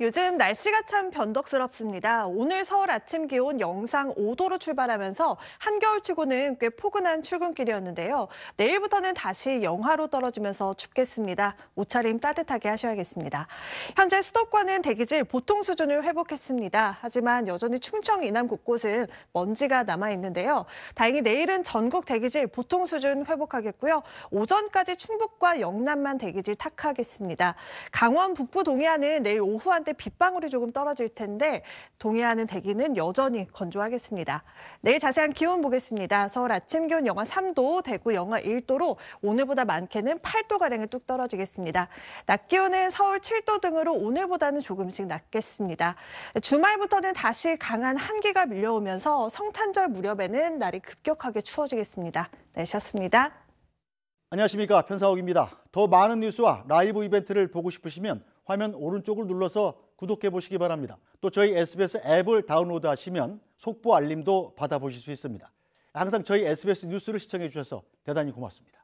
요즘 날씨가 참 변덕스럽습니다. 오늘 서울 아침 기온 영상 5도로 출발하면서 한겨울치고는 꽤 포근한 출근길이었는데요. 내일부터는 다시 영하로 떨어지면서 춥겠습니다. 옷차림 따뜻하게 하셔야겠습니다. 현재 수도권은 대기질 보통 수준을 회복했습니다. 하지만 여전히 충청 이남 곳곳은 먼지가 남아 있는데요. 다행히 내일은 전국 대기질 보통 수준 회복하겠고요. 오전까지 충북과 영남만 대기질 탁하겠습니다. 강원 북부 동해안은 내일 오후 한때 빗방울이 조금 떨어질 텐데 동해안은 대기는 여전히 건조하겠습니다. 내일 자세한 기온 보겠습니다. 서울 아침 기온 영하 3도, 대구 영하 1도로 오늘보다 많게는 8도가량이 뚝 떨어지겠습니다. 낮 기온은 서울 7도 등으로 오늘보다는 조금씩 낮겠습니다. 주말부터는 다시 강한 한기가 밀려오면서 성탄절 무렵에는 날이 급격하게 추워지겠습니다. 날씨였습니다. 안녕하십니까 편사옥입니다. 더 많은 뉴스와 라이브 이벤트를 보고 싶으시면 화면 오른쪽을 눌러서 구독해 보시기 바랍니다. 또 저희 SBS 앱을 다운로드 하시면 속보 알림도 받아보실 수 있습니다. 항상 저희 SBS 뉴스를 시청해 주셔서 대단히 고맙습니다.